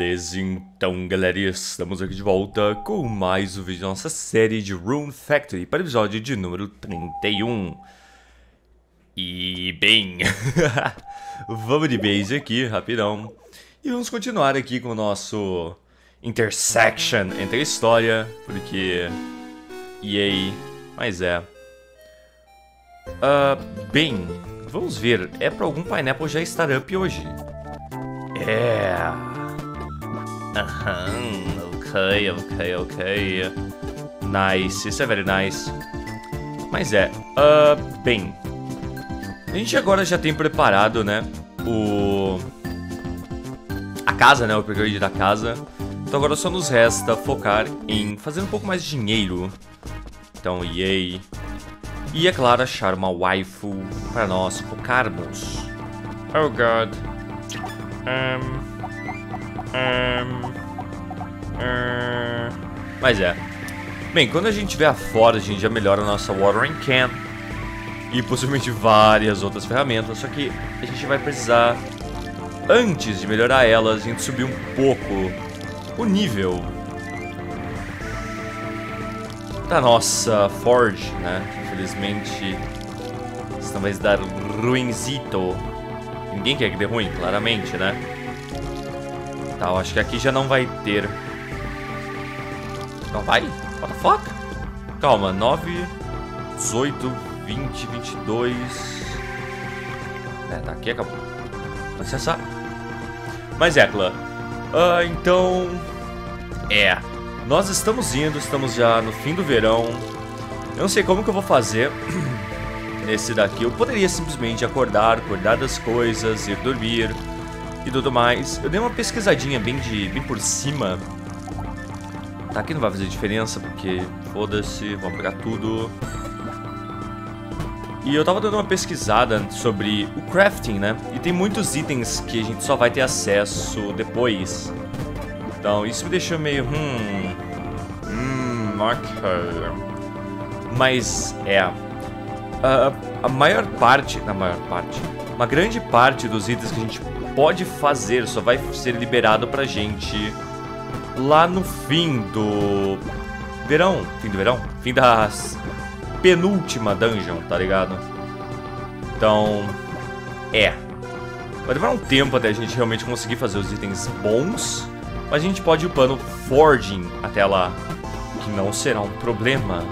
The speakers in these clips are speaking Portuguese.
Beleza, então galera, estamos aqui de volta com mais um vídeo da nossa série de Rune Factory para o episódio de número 31 E bem, vamos de base aqui, rapidão. E vamos continuar aqui com o nosso intersection entre a história, porque... E aí, mas é. Uh, Bem, vamos ver, é para algum Pineapple já estar up hoje? É. Aham, ok, ok, ok. Nice, isso é very nice. Mas é, uh, bem. A gente agora já tem preparado, né, o... A casa, né, o upgrade da casa. Então agora só nos resta focar em fazer um pouco mais de dinheiro. Então, yay. E, é claro, achar uma waifu para nós focarmos. Oh, God. Um, mas é. Bem, quando a gente tiver a Ford, a gente já melhora a nossa Watering Can. E possivelmente várias outras ferramentas. Só que a gente vai precisar, antes de melhorar elas, a gente subir um pouco o nível da nossa Forge, né? Infelizmente, isso vai dar ruinzito. Ninguém quer que dê ruim, claramente, né? Tá, acho que aqui já não vai ter... Não vai? What the fuck? Calma, 9, 18, 20, 22... É, tá aqui, acabou. Acessar. Mas é, clã. Uh, então... É. Nós estamos indo, estamos já no fim do verão. Eu não sei como que eu vou fazer... Nesse daqui eu poderia simplesmente acordar, cuidar das coisas, ir dormir e tudo mais. Eu dei uma pesquisadinha bem, de, bem por cima. Tá, aqui não vai fazer diferença porque foda-se, vamos pegar tudo. E eu tava dando uma pesquisada sobre o crafting, né? E tem muitos itens que a gente só vai ter acesso depois. Então isso me deixou meio... Hum... Hum... Ok... Mas, é... Uh, a maior parte, na maior parte, uma grande parte dos itens que a gente pode fazer só vai ser liberado pra gente lá no fim do verão, fim do verão, fim da penúltima dungeon, tá ligado? Então, é. Vai demorar um tempo até a gente realmente conseguir fazer os itens bons, mas a gente pode ir upando forging até lá, que não será um problema.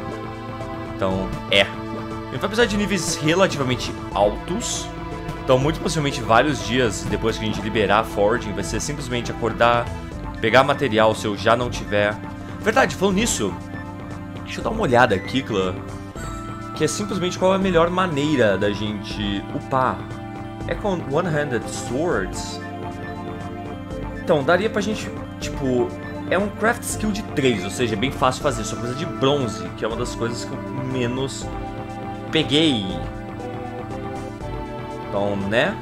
Então, é. Ele vai precisar de níveis relativamente altos. Então, muito possivelmente, vários dias depois que a gente liberar a Forging, vai ser simplesmente acordar, pegar material se eu já não tiver. Verdade, falando nisso, deixa eu dar uma olhada aqui, clã. Que é simplesmente qual é a melhor maneira da gente upar. É com One-Handed Swords? Então, daria pra gente, tipo... É um craft skill de 3, ou seja, é bem fácil fazer. Só precisa de bronze, que é uma das coisas que eu menos peguei. Então, né?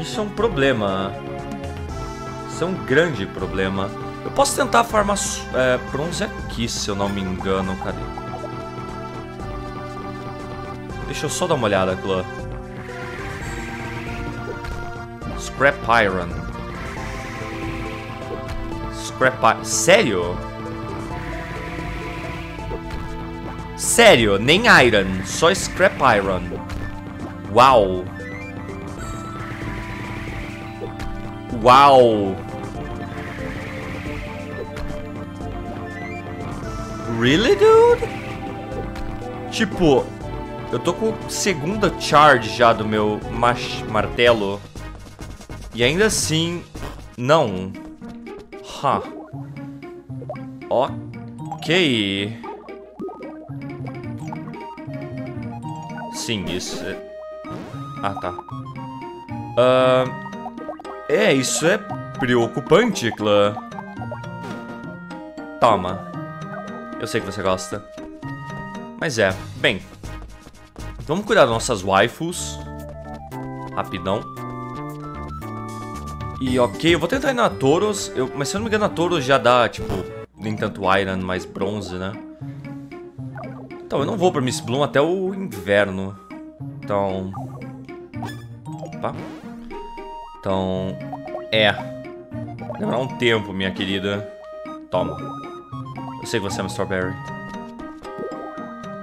Isso é um problema. Isso é um grande problema. Eu posso tentar farmar é, bronze aqui, se eu não me engano. Cadê? Deixa eu só dar uma olhada, Clã. Scrap Iron. Scrap Iron. Sério? Sério, nem Iron, só Scrap Iron. Uau. Uau. Really, dude? Tipo, eu tô com segunda charge já do meu martelo. E ainda assim, não. Huh. Ok. Sim, isso é... Ah, tá. Uh... É, isso é preocupante, clã. Toma. Eu sei que você gosta. Mas é, bem. Vamos cuidar das nossas waifus. Rapidão. E ok, eu vou tentar ir na Toros. Eu, mas se eu não me engano, a Toros já dá, tipo, nem tanto Iron, mais bronze, né? Então, eu não vou pra Miss Bloom até o inverno. Então... Opa. Então, é. Vai demorar um tempo, minha querida. Toma. Eu sei que você é uma strawberry.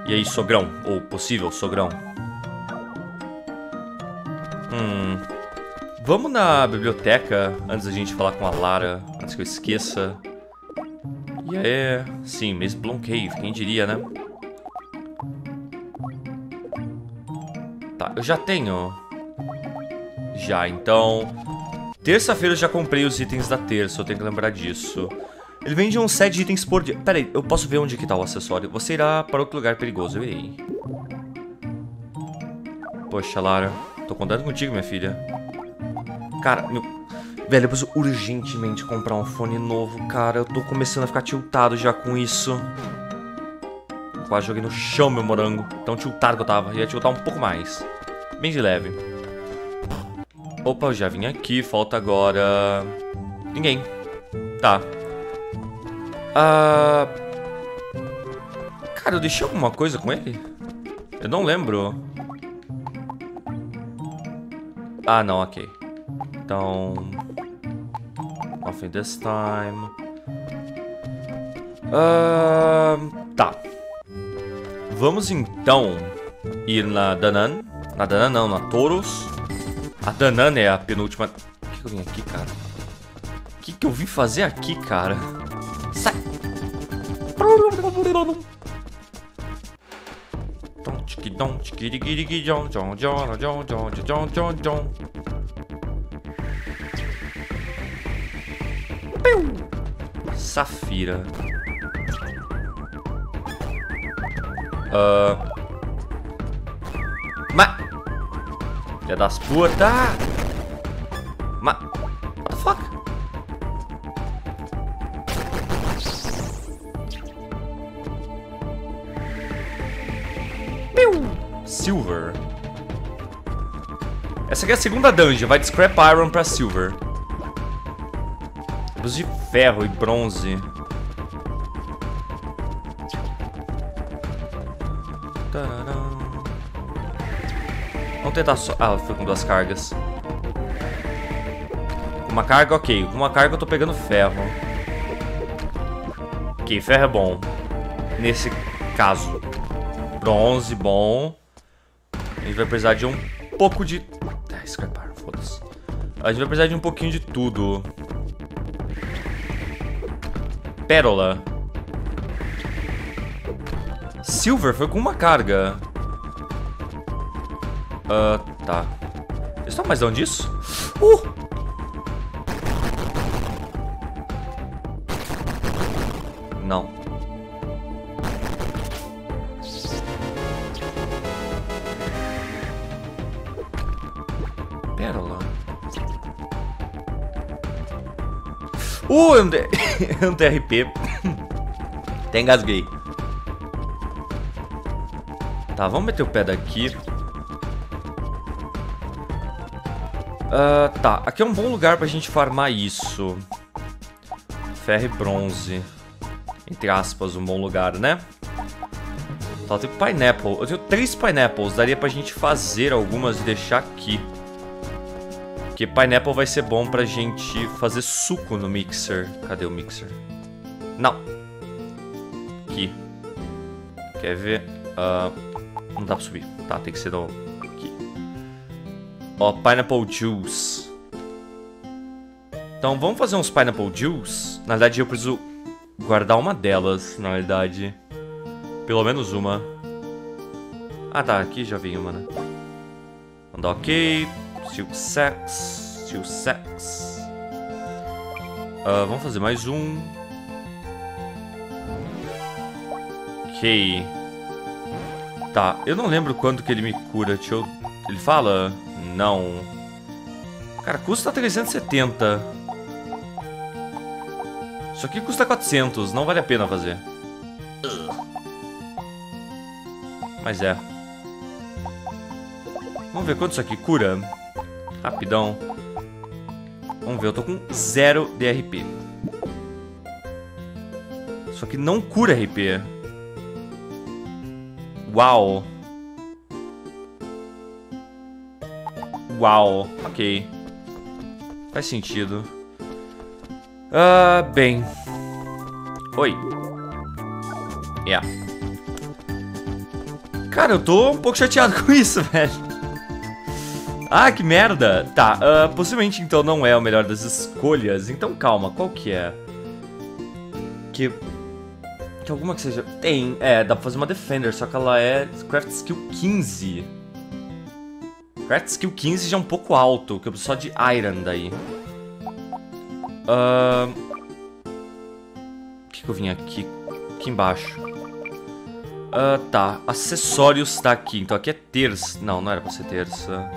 E aí, sogrão? Ou possível sogrão? Hum. Vamos na biblioteca antes da gente falar com a Lara, antes que eu esqueça. E aí, sim, Miss Bloom Cave, quem diria, né? Eu já tenho. Já, então... Terça-feira eu já comprei os itens da terça, eu tenho que lembrar disso. Ele vende uns 7 itens por dia. Pera aí, eu posso ver onde que tá o acessório. Você irá para outro lugar perigoso, eu irei. Poxa, Lara. Tô contando contigo, minha filha. Cara, meu... Velho, eu preciso urgentemente comprar um fone novo, cara. Eu tô começando a ficar tiltado já com isso. Quase joguei no chão meu morango. Tão tiltado que eu tava. Ia tiltar um pouco mais. Bem de leve. Opa, eu já vim aqui. Falta agora... Ninguém. Tá. Ah... Cara, eu deixei alguma coisa com ele? Eu não lembro. Ah, não, ok. Então... Nothing this time. Uh, tá. Vamos então ir na Danan. Na Danan não, na Toros. A Danan é a penúltima... O que, que eu vim aqui, cara? O que, que eu vim fazer aqui, cara? Sai! Safira. Uh... Filha das putas! Ma... What the fuck? Silver. Essa aqui é a segunda dungeon. Vai de Scrap Iron pra Silver. Luz de ferro e bronze. Tentar só... Ah, foi com duas cargas. Uma carga, ok. Com uma carga eu tô pegando ferro. Ok, ferro é bom. Nesse caso. Bronze, bom. A gente vai precisar de um pouco de... Ah, escapar, foda-se. A gente vai precisar de um pouquinho de tudo. Pérola. Silver foi com uma carga. Ah, uh, tá. Eles estão mais onde isso? Uh! Não. Pérola. Uh, eu não, eu não tenho RP. Até engasguei. Tá, vamos meter o pé daqui. Uh, tá, aqui é um bom lugar pra gente farmar isso. Ferro e bronze. Entre aspas, um bom lugar, né? Tá, tenho pineapple. Eu tenho três pineapples. Daria pra gente fazer algumas e deixar aqui. Porque pineapple vai ser bom pra gente fazer suco no mixer. Cadê o mixer? Não. Aqui. Quer ver? Uh, não dá pra subir. Tá, tem que ser do... Ó, Pineapple Juice. Então, vamos fazer uns Pineapple Juice. Na verdade, eu preciso guardar uma delas, na verdade. Pelo menos uma. Ah, tá. Aqui já vem uma, né? Mandar ok. Silk Sex. Silk Sex. Uh, vamos fazer mais um. Ok. Tá, eu não lembro quanto que ele me cura. Deixa eu... Ele fala? Não. Cara, custa 370. Isso aqui custa 400. Não vale a pena fazer. Mas é. Vamos ver quanto isso aqui cura. Rapidão. Vamos ver, eu tô com zero de RP. Isso aqui não cura RP. Uau. Uau, ok. Faz sentido. Ah, bem. Oi. Yeah. Cara, eu tô um pouco chateado com isso, velho. Ah, que merda. Tá, uh, possivelmente então não é o melhor das escolhas. Então calma, qual que é? Que... Que alguma que seja... Tem, é, dá pra fazer uma Defender, só que ela é Craft Skill 15. Craft Skill 15 já é um pouco alto, que eu preciso só de Iron daí. O que, eu vim aqui? Aqui embaixo. Uh, tá, acessórios tá aqui. Então aqui é terça. Não, não era pra ser terça.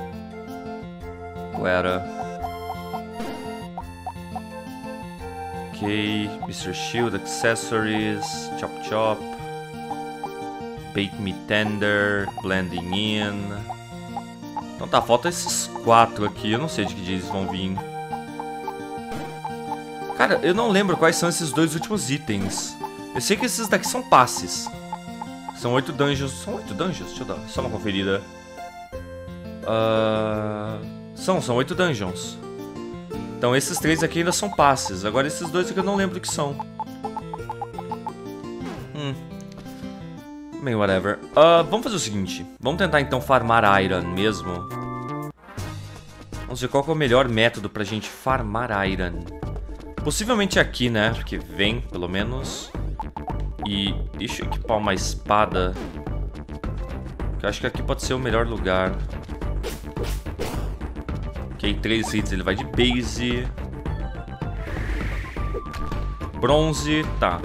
Ou era? Ok, Mr. Shield, Accessories, Chop Chop, Bake Me Tender, Blending In. Então tá, falta esses quatro aqui. Eu não sei de que dia eles vão vir. Cara, eu não lembro quais são esses dois últimos itens. Eu sei que esses daqui são passes. São oito dungeons. São oito dungeons? Deixa eu dar só uma conferida. Uh, são, são oito dungeons. Então esses três aqui ainda são passes. Agora esses dois aqui eu não lembro o que são. Bem, whatever. Uh, vamos fazer o seguinte. Vamos tentar então farmar Iron mesmo. Vamos ver qual é o melhor método pra gente farmar Iron. Possivelmente aqui, né? Porque vem, pelo menos. E deixa eu equipar uma espada. Eu acho que aqui pode ser o melhor lugar. Ok, três hits, ele vai de base. Bronze, tá.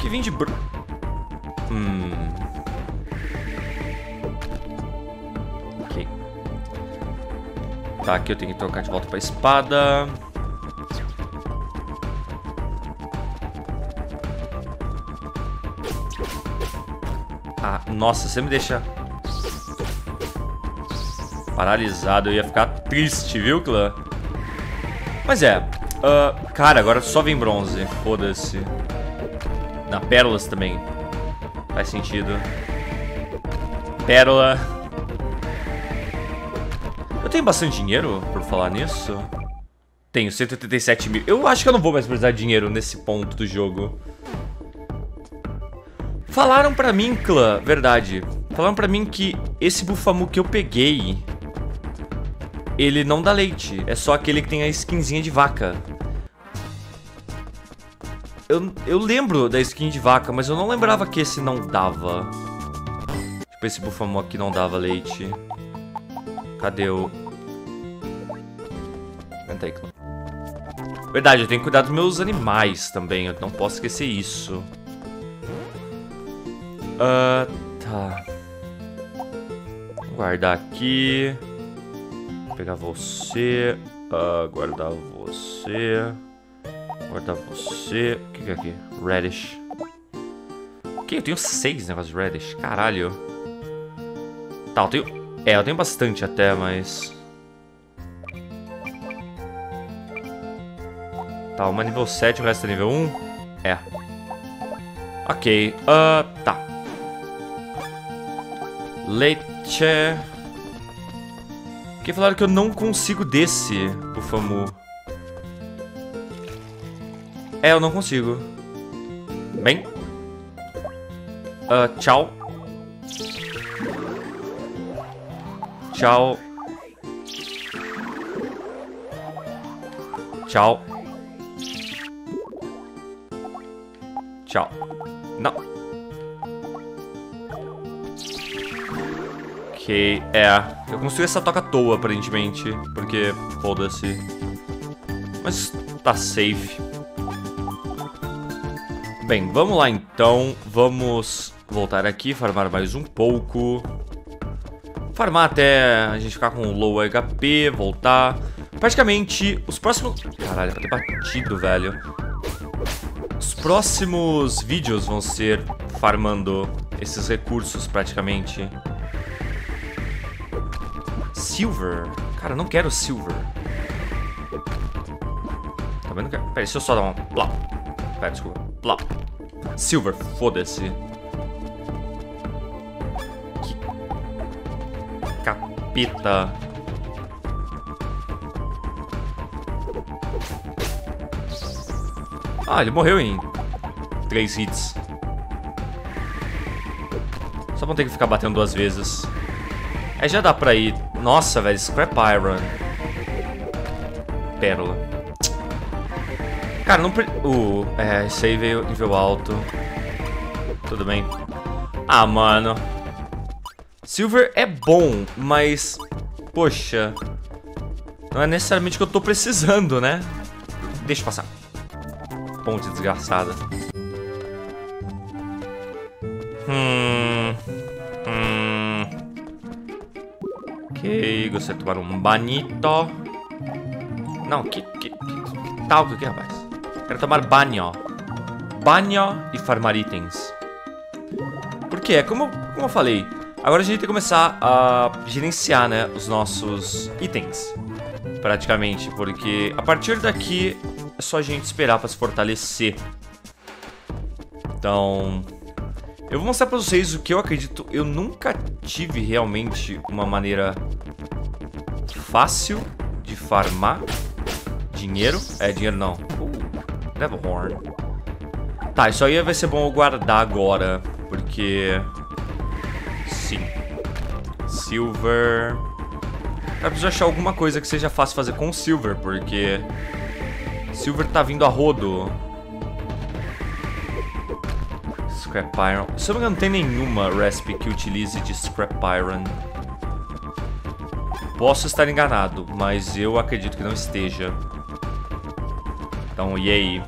Que vem de br... Hum... Ok. Tá, aqui eu tenho que trocar de volta pra espada. Ah, nossa, você me deixa paralisado. Eu ia ficar triste, viu, clã? Mas é. Uh, cara, agora só vem bronze. Foda-se. Na pérolas também. Faz sentido. Pérola. Eu tenho bastante dinheiro por falar nisso. Tenho 187 mil. Eu acho que eu não vou mais precisar de dinheiro nesse ponto do jogo. Falaram pra mim, clã, verdade. Falaram pra mim que esse Bufamu que eu peguei, ele não dá leite. É só aquele que tem a skinzinha de vaca. Eu, eu lembro da skin de vaca, mas eu não lembrava que esse não dava. Tipo, esse Bufamu aqui não dava leite. Cadê o... Aguenta aí. Verdade, eu tenho que cuidar dos meus animais também. Eu não posso esquecer isso. Uh, tá. Vou guardar aqui. Vou pegar você. Uh, guardar você. Guardar você. O que, é aqui? Radish. Ok, eu tenho seis negócios de Radish. Caralho. Tá, eu tenho... É, eu tenho bastante até, mas... Tá, uma nível 7, o resto é nível 1? É. Ok, uh, tá. Leite. Que falaram que eu não consigo desse, o Famu. É, eu não consigo. Bem. Uh, tchau. Tchau. Tchau. Tchau. Não. Ok, é. Eu construí essa toca à toa, aparentemente. Porque, foda-se. Mas tá safe. Bem, vamos lá então. Vamos voltar aqui, farmar mais um pouco. Farmar até a gente ficar com low HP, voltar. Praticamente, os próximos... Caralho, ter batido, velho. Os próximos vídeos vão ser farmando esses recursos, praticamente. Silver. Cara, não quero silver. Tá vendo? Pera, deixa eu só dar uma... Pera, desculpa. Blá. Silver, foda-se. Que capeta. Ah, ele morreu em três hits. Só vão ter que ficar batendo duas vezes. É, já dá pra ir. Nossa, velho, Scrap Iron. Pérola. Cara, não... Pre... Uh, é, save nível alto. Tudo bem. Ah, mano. Silver é bom, mas... Poxa... Não é necessariamente o que eu tô precisando, né? Deixa eu passar. Ponte desgraçada. Hum... Hum... Ok, gostaria de tomar um banito. Não, que, que, que, que tal que rapaz? Quero tomar banho. Banho e farmar itens. Por quê? Como, como eu falei, agora a gente tem que começar a gerenciar, né, os nossos itens praticamente, porque a partir daqui é só a gente esperar para se fortalecer. Então, eu vou mostrar para vocês o que eu acredito. Eu nunca tive realmente uma maneira fácil de farmar dinheiro. É, dinheiro não. Uh, Devil Horn. Tá, isso aí vai ser bom eu guardar agora, porque... Sim. Silver... Eu preciso achar alguma coisa que seja fácil fazer com Silver, porque... Silver tá vindo a rodo. Scrap Iron. Se eu não me engano, não tem nenhuma recipe que utilize de Scrap Iron. Posso estar enganado, mas eu acredito que não esteja. Então, e aí?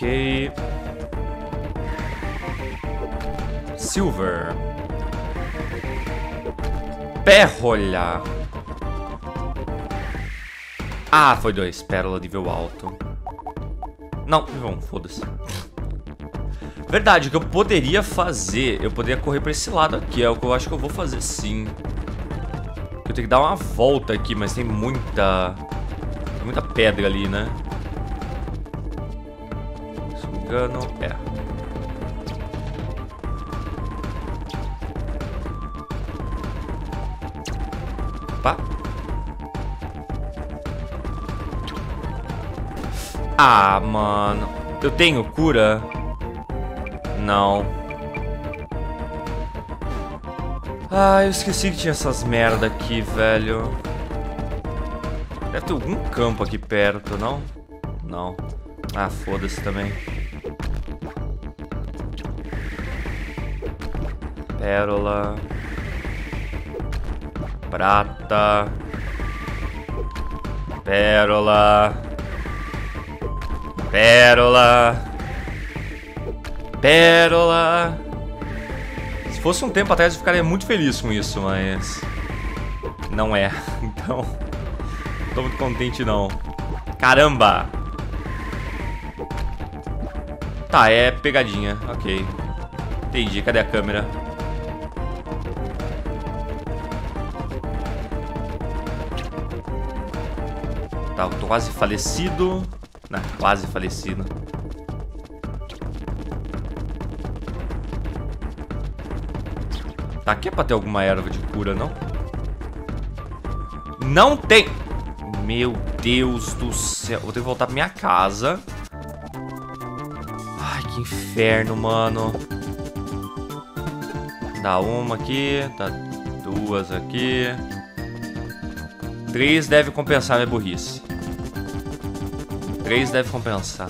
Ok... Silver. Pérola. Ah, foi dois. Pérola nível alto. Não, vamos, foda-se. Verdade, o que eu poderia fazer, eu poderia correr pra esse lado aqui, é o que eu acho que eu vou fazer sim. Eu tenho que dar uma volta aqui, mas tem muita... Tem muita pedra ali, né? Engano, é. Opa. Ah, mano. Eu tenho cura? Não. Ah, eu esqueci que tinha essas merda aqui, velho. Deve ter algum campo aqui perto, não? Não. Ah, foda-se também. Pérola prata, pérola, pérola, pérola. Se fosse um tempo atrás eu ficaria muito feliz com isso, mas não é. Então, não tô muito contente não. Caramba! Tá, é pegadinha, ok. Entendi, cadê a câmera? Tá, quase falecido. Não, quase falecido. Tá, aqui é pra ter alguma erva de cura, não? Não tem! Meu Deus do céu. Vou ter que voltar pra minha casa. Ai, que inferno, mano. Dá uma aqui, dá duas aqui. Três deve compensar minha burrice. 3 deve compensar.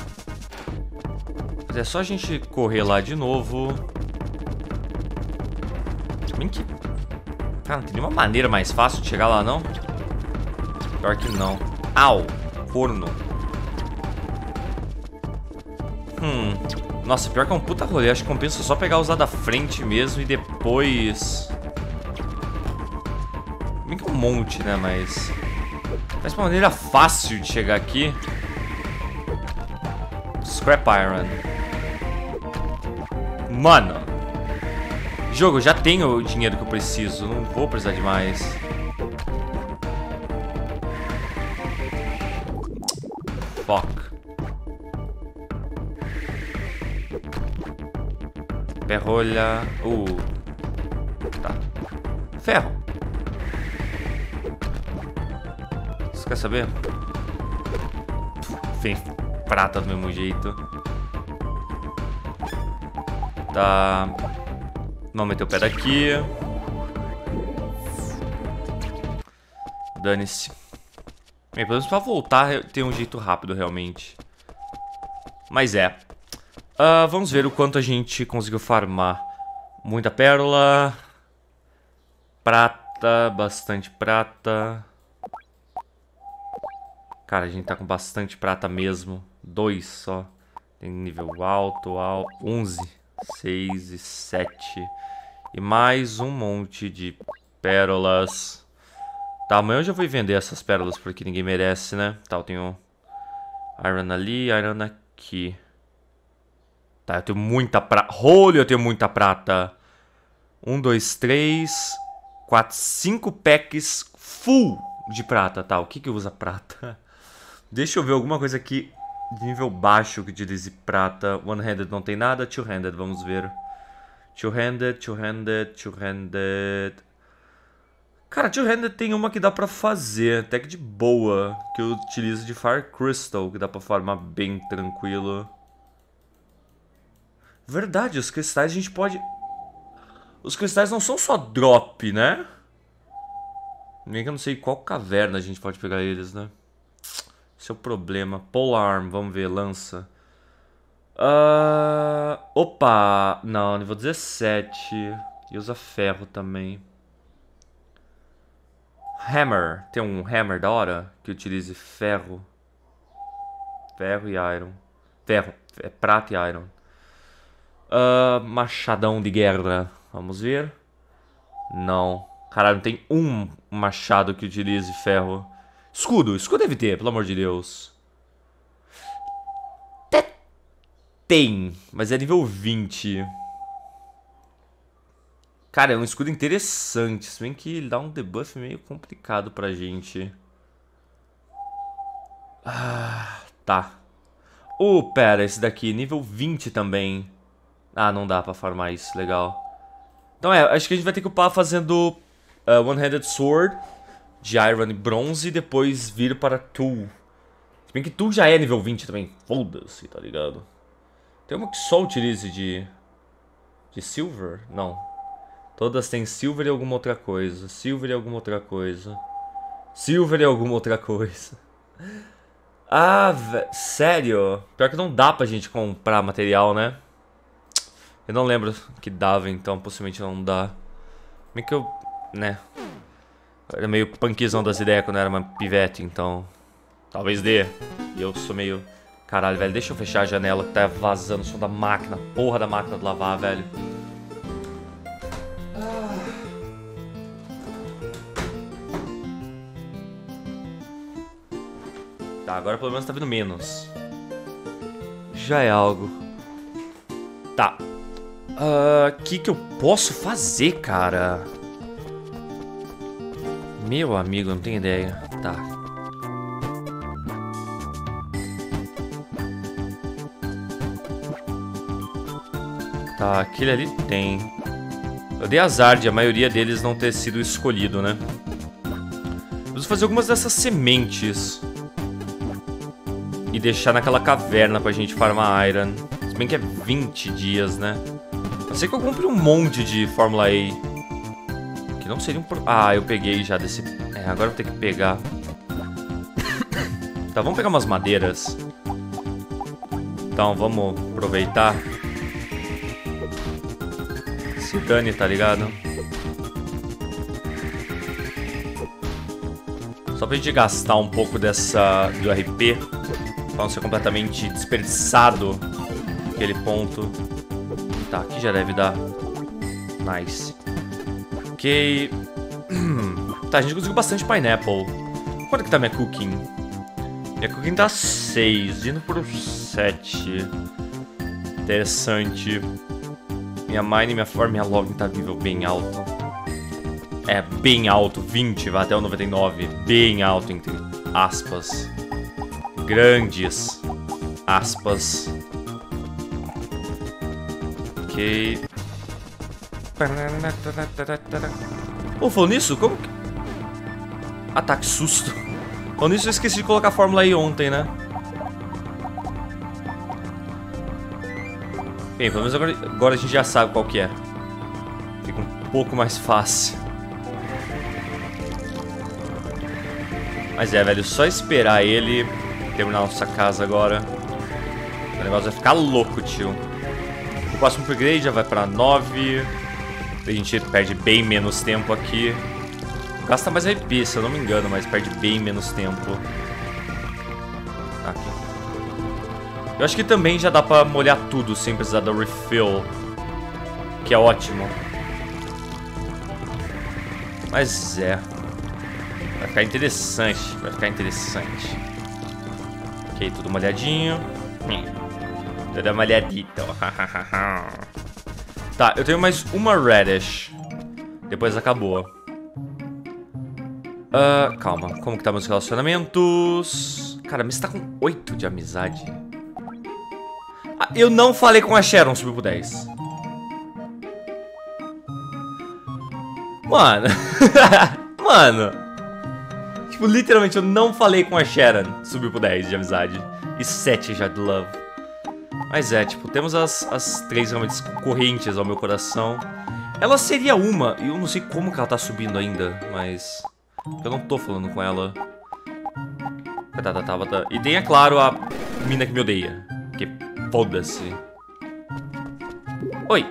Mas é só a gente correr lá de novo. Que... Cara, não tem nenhuma maneira mais fácil de chegar lá, não? Pior que não. Au! Corno. Hum... Nossa, pior que é um puta rolê. Acho que compensa só pegar os lá da frente mesmo e depois... Bem que é um monte, né? Mas... Mas uma maneira fácil de chegar aqui... Scrap Iron. Mano. Jogo, já tenho o dinheiro que eu preciso. Não vou precisar de mais. Fuck. Ferrolha. Uh. Tá. Ferro. Quer saber? Vem prata do mesmo jeito. Tá. Vamos meter o pé daqui. Dane-se. Bem, pelo menos pra voltar tem um jeito rápido, realmente. Mas é. Uh, vamos ver o quanto a gente conseguiu farmar. Muita pérola. Prata, bastante prata. Cara, a gente tá com bastante prata mesmo. Dois só. Tem nível alto, alto. 11, 6 e 7. E mais um monte de pérolas. Tá, amanhã eu já vou vender essas pérolas porque ninguém merece, né? Tá, eu tenho Iron ali, Iron aqui. Tá, eu tenho muita prata. Holy, eu tenho muita prata. Um, dois, três, quatro, cinco packs full de prata. Tá, o que que usa prata? Deixa eu ver alguma coisa aqui de nível baixo que utilize prata. One-handed não tem nada. Two-handed, vamos ver. Two-handed, two-handed, two-handed... Cara, Two-Handed tem uma que dá pra fazer, até que de boa, que eu utilizo de Fire Crystal, que dá pra farmar bem tranquilo. Verdade, os cristais a gente pode... Os cristais não são só drop, né? Nem que eu não sei qual caverna a gente pode pegar eles, né? O problema. Polearm, vamos ver, lança. Uh... Opa! Não, nível 17. E usa ferro também. Hammer. Tem um hammer da hora que utilize ferro. Ferro e iron. Ferro. É prata e iron. Uh, machadão de guerra. Vamos ver. Não. Caralho, não tem um machado que utilize ferro. Escudo. Escudo deve ter, pelo amor de Deus. Tem, mas é nível 20. Cara, é um escudo interessante, se bem que ele dá um debuff meio complicado pra gente. Ah, tá. Oh, pera, esse daqui, nível 20 também. Ah, não dá pra farmar isso, legal. Então é, acho que a gente vai ter que upar fazendo uh, One-Handed Sword de Iron e Bronze e depois vir para Tool. Se bem que Tool já é nível 20 também, foda-se, tá ligado? Tem uma que só utilize de... De Silver? Não, Todas têm silver e alguma outra coisa. Silver e alguma outra coisa. Silver e alguma outra coisa. Ah, sério? Pior que não dá pra gente comprar material, né? Eu não lembro que dava, então possivelmente não dá. Bem que eu, né? Era meio punkzão das ideias quando era uma pivete, então... Talvez dê. E eu sou meio... Caralho, velho, deixa eu fechar a janela que tá vazando o som da máquina. Porra da máquina de lavar, velho. Tá, agora pelo menos tá vindo menos. Já é algo. Tá. O uh, ah, que que eu posso fazer, cara? Meu amigo, não tenho ideia. Tá. Tá, aquele ali tem. Eu dei azar de a maioria deles não ter sido escolhido, né? Preciso fazer algumas dessas sementes e deixar naquela caverna pra gente farmar Iron. Se bem que é 20 dias, né? Eu sei que eu comprei um monte de Fórmula E. Não seria um... Pro... Ah, eu peguei já desse... É, agora eu vou ter que pegar. tá, vamos pegar umas madeiras. Então, vamos aproveitar. Se dane, tá ligado? Só pra gente gastar um pouco dessa do RP pra não ser completamente desperdiçado aquele ponto. Tá, aqui já deve dar. Nice. Ok. tá, a gente conseguiu bastante pineapple. Quanto que tá minha cooking? Minha cooking tá 6, indo pro 7. Interessante. Minha mine, minha forma, minha login tá nível bem alto. É, bem alto, 20, vai até o 99. Bem alto, entre aspas grandes aspas. Ok. Oh, falou nisso? Como que... Ataque susto. Falando isso, eu esqueci de colocar a fórmula aí ontem, né? Bem, pelo menos agora, agora a gente já sabe qual que é. Fica um pouco mais fácil. Mas é, velho, só esperar ele terminar nossa casa agora. O negócio vai ficar louco, tio. O próximo upgrade já vai pra 9. A gente perde bem menos tempo aqui. Gasta mais RP, se eu não me engano, mas perde bem menos tempo. Aqui. Eu acho que também já dá pra molhar tudo sem precisar da refill. Que é ótimo. Mas é. Vai ficar interessante. Vai ficar interessante. Ok, tudo molhadinho. Hum. Tudo molhadito. tá, eu tenho mais uma Radish. Depois acabou. Uh, calma, como que tá meus relacionamentos? Cara, mas você tá com 8 de amizade. Ah, eu não falei com a Sharon subir pro 10. Mano. Mano. Tipo, literalmente, eu não falei com a Sharon subir pro 10 de amizade. E 7 já de love. Mas é, tipo, temos as, as três realmente correntes ao meu coração. Ela seria uma, e eu não sei como que ela tá subindo ainda, mas... Eu não tô falando com ela. Tá, tá, tá, tá. E tem, é claro, a mina que me odeia. Que foda-se. Oi.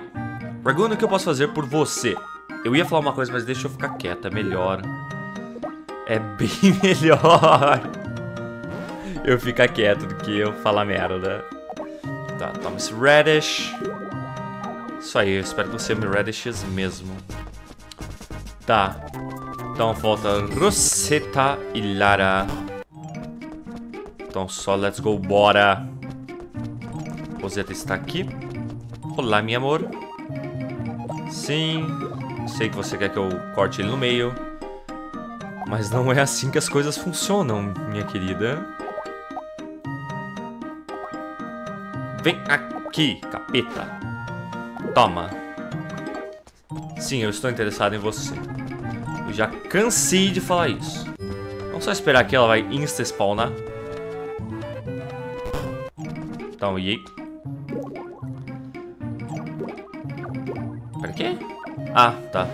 Pergunta o que eu posso fazer por você. Eu ia falar uma coisa, mas deixa eu ficar quieta, é melhor. É bem melhor eu ficar quieto do que eu falar merda. Tá, toma esse radish. Isso aí, eu espero que você me radishes mesmo. Tá. Então falta Rosetta e Lara. Então só let's go, bora. Rosetta está aqui. Olá, meu amor. Sim. Sei que você quer que eu corte ele no meio. Mas não é assim que as coisas funcionam, minha querida. Vem aqui, capeta. Toma. Sim, eu estou interessado em você. Eu já cansei de falar isso. Vamos só esperar que ela vai insta-spawnar. Então, e aí? Pra quê? Ah, tá.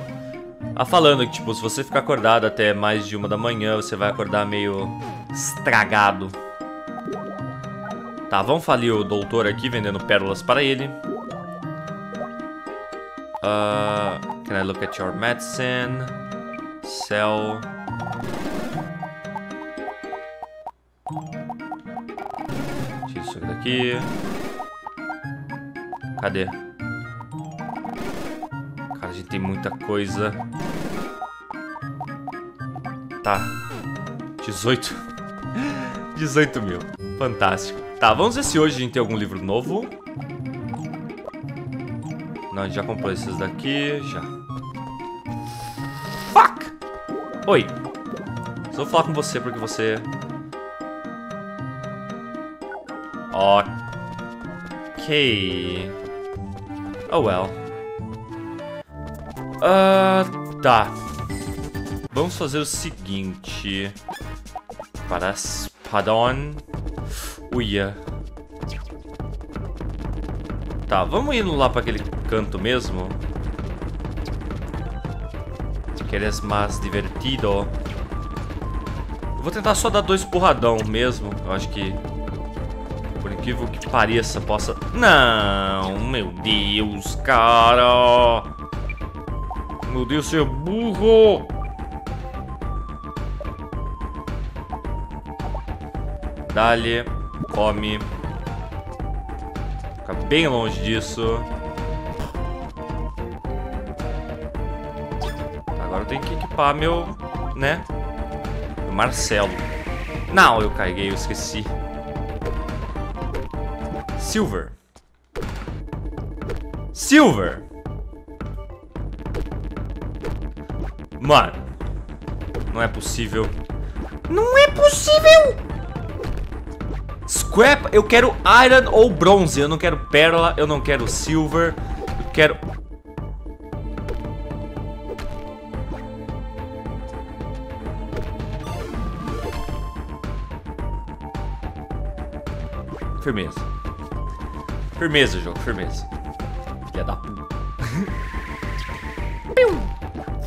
Ah, falando que, tipo, se você ficar acordado até mais de uma da manhã, você vai acordar meio estragado. Tá, vamos falir o doutor aqui, vendendo pérolas para ele. Uh, can I look at your medicine? Sell. Tira isso daqui. Cadê? tem muita coisa. Tá. 18. 18 mil. Fantástico. Tá, vamos ver se hoje a gente tem algum livro novo. Não, a gente já comprou esses daqui. Já. Fuck! Oi. Só vou falar com você porque você... Ok. Oh well. Uh, tá. Vamos fazer o seguinte. Para Spadon. Uia. Tá, vamos indo lá para aquele canto mesmo. Queres mais divertido? Vou tentar só dar dois porradão mesmo. Eu acho que... Por incrível que pareça, possa... Não, meu Deus, cara... Meu Deus, seu burro! Dali, come. Fica bem longe disso. Agora eu tenho que equipar meu, né? Meu Marcelo. Não, eu carreguei, eu esqueci. Silver. Silver. Mano. Não é possível. Não é possível! scrap, eu quero iron ou bronze. Eu não quero pérola, eu não quero silver. Eu quero... Firmeza. Firmeza, jogo, firmeza. Filha da puta.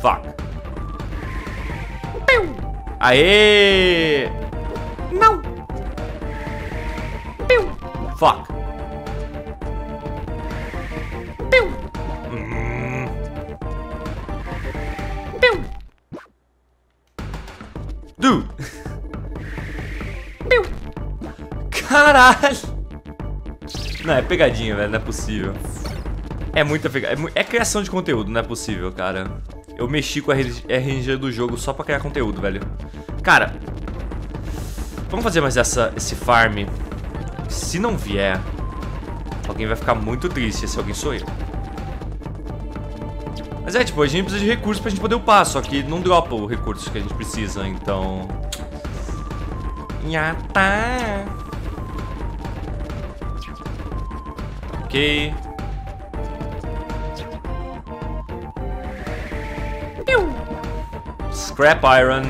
Faca. Aê! Não! Fuck. Hum. Dude! Caralho! Não, é pegadinha, velho, não é possível. É muita pegadinha. É, é, criação de conteúdo, não é possível, cara. Eu mexi com a RNG do jogo só pra criar conteúdo, velho. Cara, vamos fazer mais essa, esse farm. Se não vier, alguém vai ficar muito triste. Se alguém sou eu. Mas é, tipo, a gente precisa de recursos pra gente poder upar, só que não dropa o recurso que a gente precisa, então... Nhata! Ok. Scrap Iron.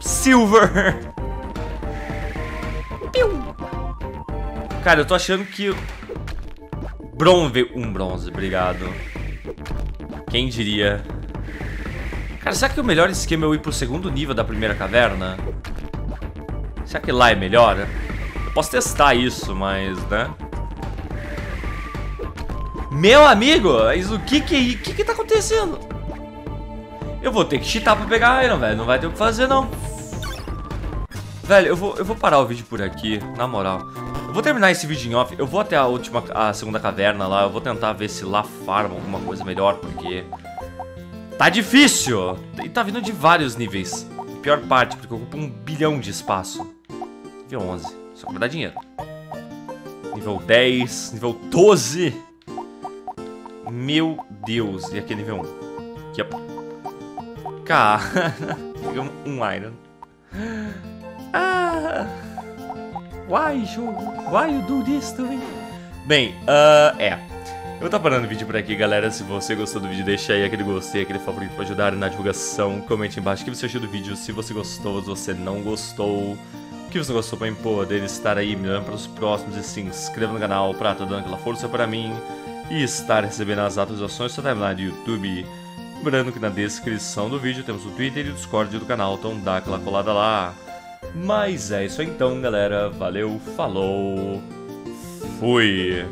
Silver. Cara, eu tô achando que... Bronze... Um bronze, obrigado. Quem diria? Cara, será que o melhor esquema é eu ir pro segundo nível da primeira caverna? Será que lá é melhor? Eu posso testar isso, mas, né? Meu amigo, mas o que que, que que tá acontecendo? Eu vou ter que cheatar pra pegar Iron, velho. Não vai ter o que fazer, não. Velho, eu vou, eu vou parar o vídeo por aqui, na moral. Vou terminar esse vídeo em off. Eu vou até a última, a segunda caverna lá. Eu vou tentar ver se lá farma alguma coisa melhor, porque... Tá difícil! E tá vindo de vários níveis. Pior parte, porque ocupa um bilhão de espaço. Nível 11. Só que dar dinheiro. Nível 10, nível 12... Meu Deus, e aqui é nível 1. Aqui, ó. Cara, um Iron. Ah, why, jogo? Why you do this to me? Bem, uh, é. Eu tô parando o vídeo por aqui, galera. Se você gostou do vídeo, deixa aí aquele gostei, aquele favorito pra ajudar na divulgação. Comente embaixo o que você achou do vídeo, se você gostou, se você não gostou. O que você gostou pra poder estar aí me para os próximos e se inscreva no canal pra estar dando aquela força para mim e estar recebendo as atualizações do timeline do YouTube. Lembrando que na descrição do vídeo temos o Twitter e o Discord do canal, então dá aquela colada lá. Mas é isso então, galera. Valeu, falou, fui!